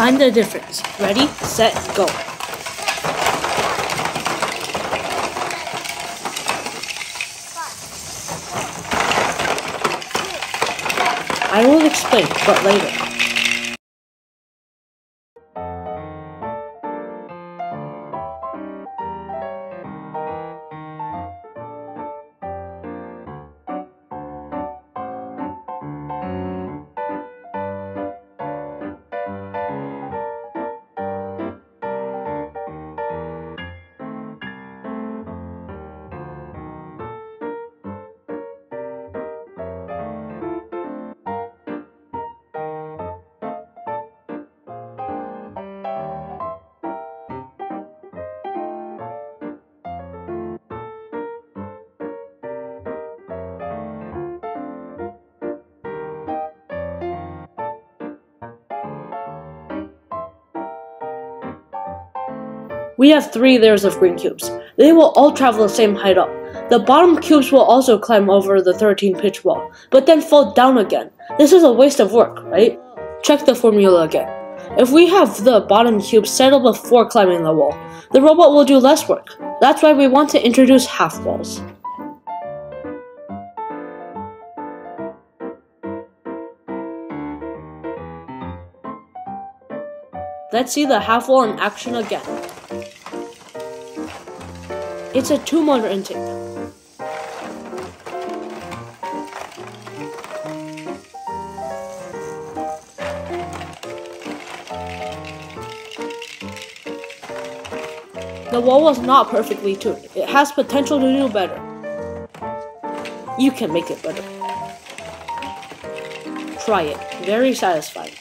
Find the difference. Ready, set, go. I will explain, but later. We have three layers of green cubes. They will all travel the same height up. The bottom cubes will also climb over the 13 pitch wall, but then fall down again. This is a waste of work, right? Check the formula again. If we have the bottom cube settle before climbing the wall, the robot will do less work. That's why we want to introduce half walls. Let's see the half wall in action again. It's a two motor intake. The wall was not perfectly tuned. It has potential to do better. You can make it better. Try it. Very satisfying.